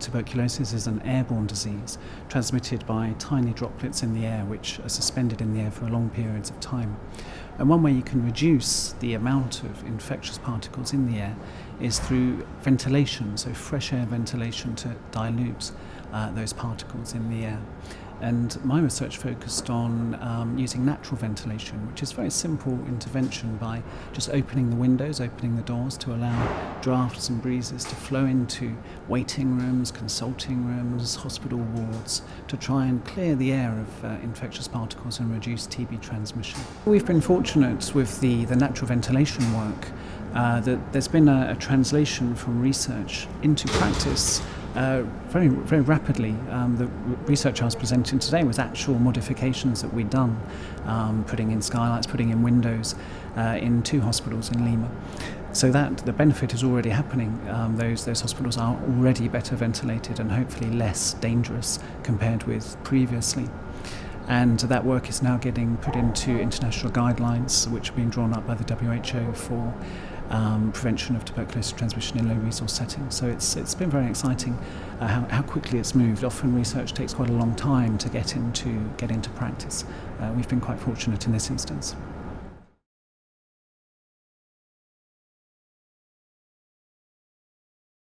Tuberculosis is an airborne disease transmitted by tiny droplets in the air which are suspended in the air for long periods of time. And one way you can reduce the amount of infectious particles in the air is through ventilation, so fresh air ventilation to dilute uh, those particles in the air. And my research focused on um, using natural ventilation, which is a very simple intervention by just opening the windows, opening the doors to allow drafts and breezes to flow into waiting rooms, consulting rooms, hospital wards to try and clear the air of uh, infectious particles and reduce TB transmission. We've been fortunate with the, the natural ventilation work uh, that there's been a, a translation from research into practice uh, very, very rapidly. Um, the research I was presenting today was actual modifications that we'd done, um, putting in skylights, putting in windows uh, in two hospitals in Lima. So that the benefit is already happening. Um, those those hospitals are already better ventilated and hopefully less dangerous compared with previously. And that work is now getting put into international guidelines, which are being drawn up by the WHO for um, prevention of tuberculosis transmission in low resource settings. So it's, it's been very exciting uh, how, how quickly it's moved. Often research takes quite a long time to get into, get into practice. Uh, we've been quite fortunate in this instance.